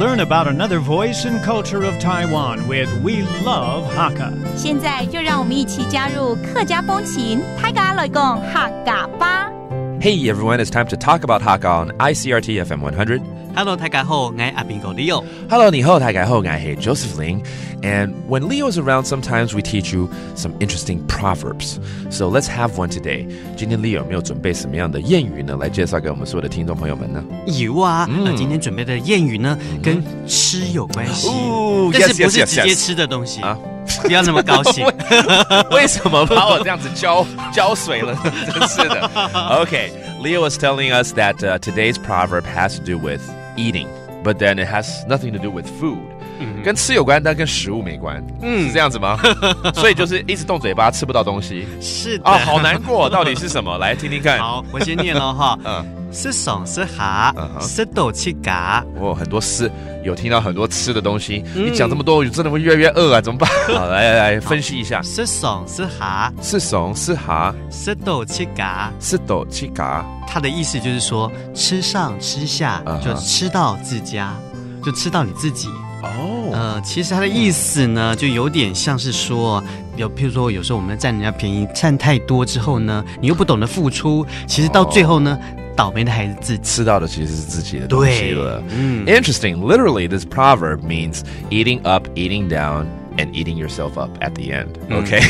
learn about another voice and culture of Taiwan with We Love Hakka. 现在就让我们一起加入客家风情，泰嘎来讲客家吧。 Hey everyone, it's time to talk about Hakka on ICRT FM 100. Hello，大家好，我系阿边个 Leo。 Hello, 你好，大家好，我系 Joseph Ling. And when Leo is around, sometimes we teach you some interesting proverbs. So let's have one today. 今天 Leo 有没有准备什么样的谚语呢？来介绍给我们所有的听众朋友们呢？有啊，呃，今天准备的谚语呢，跟吃有关系，哦但是 yes, 不是 yes, 直接 yes. 吃的东西啊不要那么高兴。为什么把我这样子浇浇水了？真是的。Okay, Leo is telling us that uh, today's proverb has to do with eating, but then it has nothing to do with food. 跟吃有关，但跟食物没关，嗯，是这样子吗？所以就是一直动嘴巴，吃不到东西是的，啊，好难过，到底是什么？来听听看。好，我先念了哈。嗯是爽是哈嗯，哼是斗气嘎。哦很多吃，有听到很多吃的东西。你讲这么多，我真的会越来越饿啊，怎么办？好，来来来，分析一下。是爽是哈，是怂是哈是斗气嘎。是斗气嘎它的意思就是说，吃上吃下就吃到自家，就吃到你自己。哦，呃，其实它的意思呢，就有点像是说，有譬如说，有时候我们占人家便宜，占太多之后呢，你又不懂得付出，其实到最后呢，倒霉的还是自己。吃到的其实是自己的东西了。嗯 Interesting. Literally, this proverb means eating up, eating down, and eating yourself up at the end. Okay?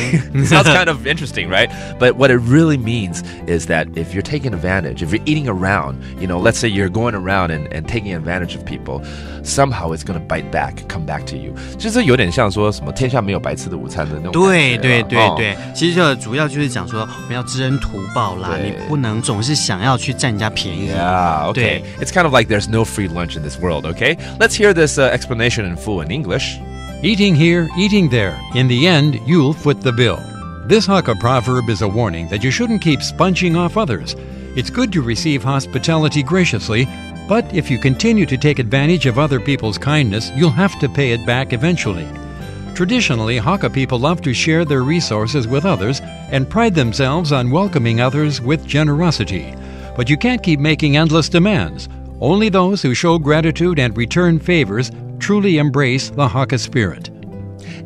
Sounds kind of interesting, right? But what it really means is that if you're taking advantage, if you're eating around, you know, let's say you're going around and, and taking advantage of people, somehow it's going to bite back, come back to you. 就是有点像说什么天下没有白吃的午餐的那种对感觉啊哦对对对，其实就主要就是讲说，我们要知恩图报啦，对你不能总是想要去占人家便宜。 Yeah, okay. 对 It's kind of like there's no free lunch in this world, okay? Let's hear this uh, explanation in full in English. Eating here, eating there. In the end, you'll foot the bill. This Hakka proverb is a warning that you shouldn't keep sponging off others. It's good to receive hospitality graciously, but if you continue to take advantage of other people's kindness, you'll have to pay it back eventually. Traditionally, Hakka people love to share their resources with others and pride themselves on welcoming others with generosity. But you can't keep making endless demands. Only those who show gratitude and return favors truly embrace the Hakka spirit.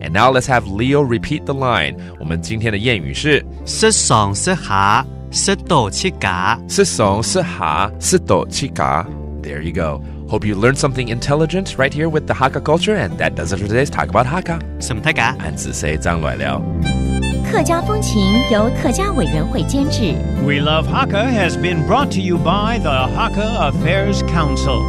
And now let's have Leo repeat the line. 我们今天的谚语是是爽是哈，是斗气嘎。是怂是哈是斗气嘎. There you go. Hope you learned something intelligent right here with the Hakka culture, and that does it for today's talk about Hakka. 什么太嘎？俺只谁张来了。客家风情由客家委员会监制。 We Love Hakka has been brought to you by the Hakka Affairs Council.